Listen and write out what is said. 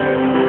Música